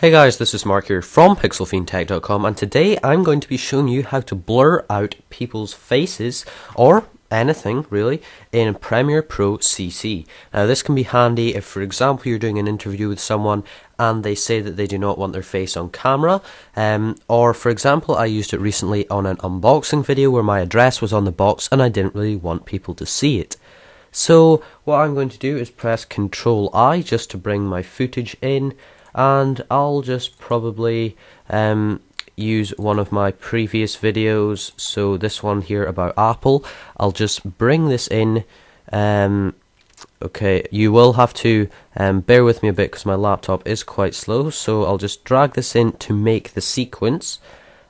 Hey guys, this is Mark here from PixelFiendTech.com and today I'm going to be showing you how to blur out people's faces or anything really in Premiere Pro CC. Now this can be handy if for example you're doing an interview with someone and they say that they do not want their face on camera um, or for example I used it recently on an unboxing video where my address was on the box and I didn't really want people to see it. So what I'm going to do is press Control I just to bring my footage in and I'll just probably um, use one of my previous videos. So this one here about Apple. I'll just bring this in um, okay you will have to um, bear with me a bit because my laptop is quite slow. So I'll just drag this in to make the sequence.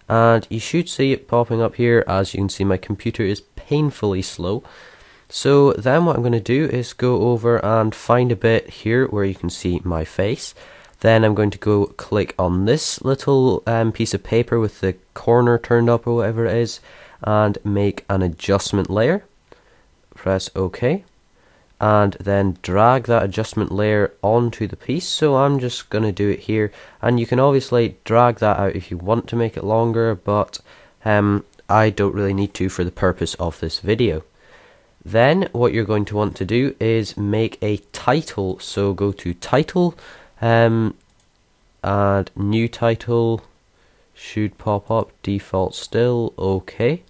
And you should see it popping up here. As you can see my computer is painfully slow. So then what I'm going to do is go over and find a bit here where you can see my face then I'm going to go click on this little um, piece of paper with the corner turned up or whatever it is and make an adjustment layer. Press OK and then drag that adjustment layer onto the piece. So I'm just going to do it here and you can obviously drag that out if you want to make it longer but um, I don't really need to for the purpose of this video. Then what you're going to want to do is make a title. So go to title um, and new title should pop up, default still, okay.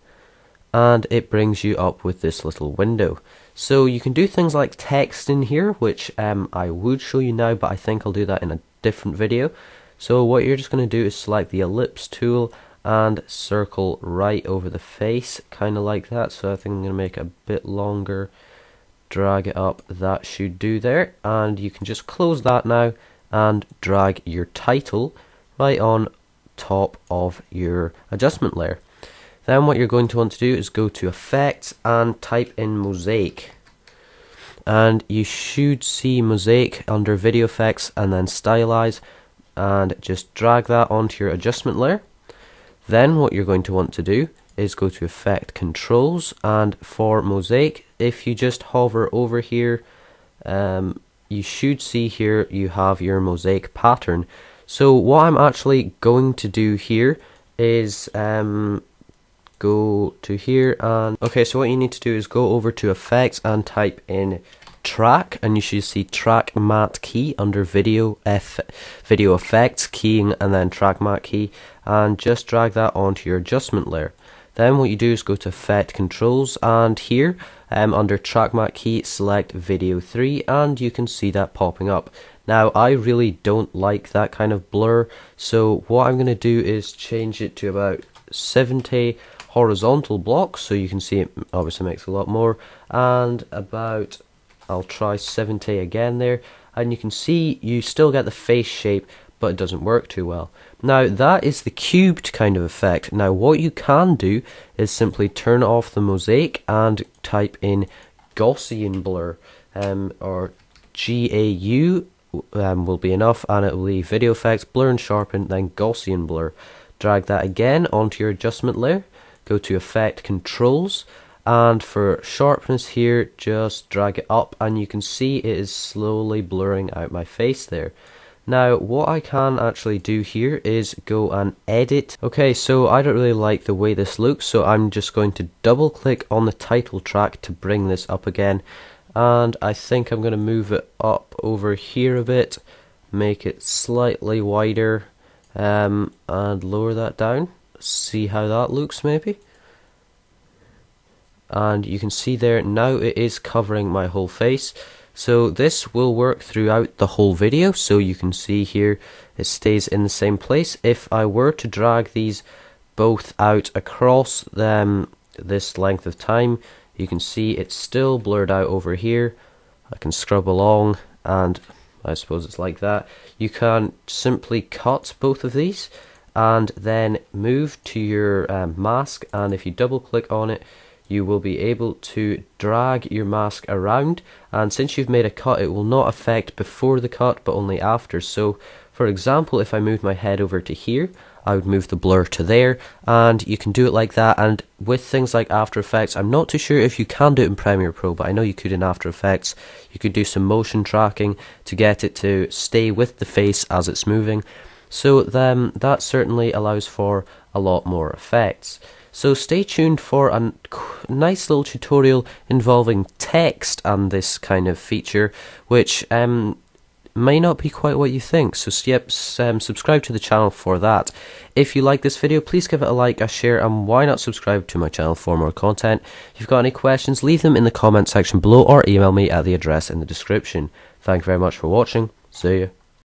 And it brings you up with this little window. So you can do things like text in here, which um, I would show you now, but I think I'll do that in a different video. So what you're just going to do is select the ellipse tool and circle right over the face, kind of like that. So I think I'm going to make it a bit longer, drag it up, that should do there. And you can just close that now and drag your title right on top of your adjustment layer. Then what you're going to want to do is go to effects and type in mosaic. And you should see mosaic under video effects and then stylize and just drag that onto your adjustment layer. Then what you're going to want to do is go to effect controls and for mosaic if you just hover over here um, you should see here you have your mosaic pattern. So what I'm actually going to do here is um, go to here and okay so what you need to do is go over to effects and type in track and you should see track matte key under video F video effects keying and then track matte key and just drag that onto your adjustment layer then what you do is go to Effect Controls and here um, under Track Matte key select Video 3 and you can see that popping up. Now I really don't like that kind of blur so what I'm going to do is change it to about 70 horizontal blocks so you can see it obviously makes a lot more and about I'll try 70 again there and you can see you still get the face shape but it doesn't work too well. Now that is the cubed kind of effect. Now what you can do is simply turn off the mosaic and type in Gaussian blur um, or GAU um, will be enough and it will be video effects, blur and sharpen, then Gaussian blur. Drag that again onto your adjustment layer, go to effect controls and for sharpness here just drag it up and you can see it is slowly blurring out my face there. Now, what I can actually do here is go and edit. Okay, so I don't really like the way this looks, so I'm just going to double click on the title track to bring this up again. And I think I'm going to move it up over here a bit, make it slightly wider, um, and lower that down. See how that looks maybe and you can see there now it is covering my whole face so this will work throughout the whole video. So you can see here it stays in the same place. If I were to drag these both out across them this length of time, you can see it's still blurred out over here. I can scrub along and I suppose it's like that. You can simply cut both of these and then move to your um, mask and if you double click on it you will be able to drag your mask around and since you've made a cut it will not affect before the cut but only after. So for example if I move my head over to here I would move the blur to there and you can do it like that. And with things like After Effects I'm not too sure if you can do it in Premiere Pro but I know you could in After Effects. You could do some motion tracking to get it to stay with the face as it's moving. So then that certainly allows for a lot more effects. So stay tuned for a nice little tutorial involving text and this kind of feature, which um, may not be quite what you think. So yep, um, subscribe to the channel for that. If you like this video, please give it a like, a share, and why not subscribe to my channel for more content. If you've got any questions, leave them in the comment section below or email me at the address in the description. Thank you very much for watching. See you.